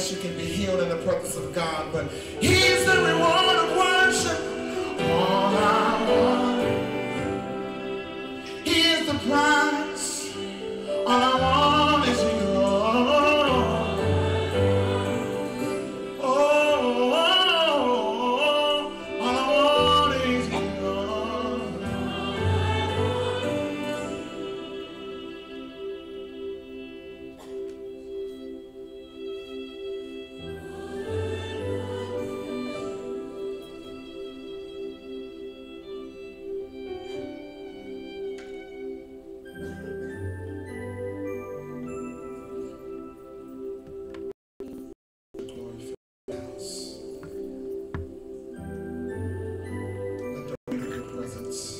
unless you can be healed in the presence of God. But He's the reward of worship. All I want. He is the prize. presence.